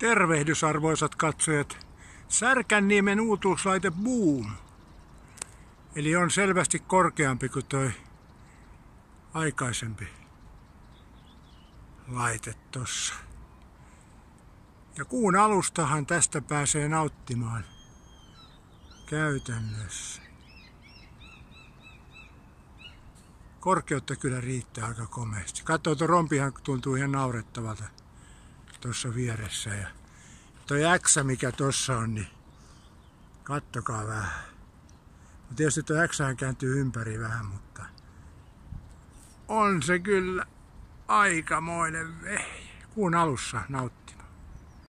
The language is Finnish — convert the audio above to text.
Tervehdys arvoisat katsojat. Särkänniemen uutuuslaite Boom. Eli on selvästi korkeampi kuin toi aikaisempi laite tossa. Ja kuun alustahan tästä pääsee nauttimaan käytännössä. Korkeutta kyllä riittää aika komeasti. Katso, tuo rompihan tuntuu ihan naurettavalta tuossa vieressä. Ja toi X, mikä tuossa on, niin kattokaa vähän. No tietysti tuo X kääntyy ympäri vähän, mutta on se kyllä aikamoinen vehje. Kuun alussa nauttii.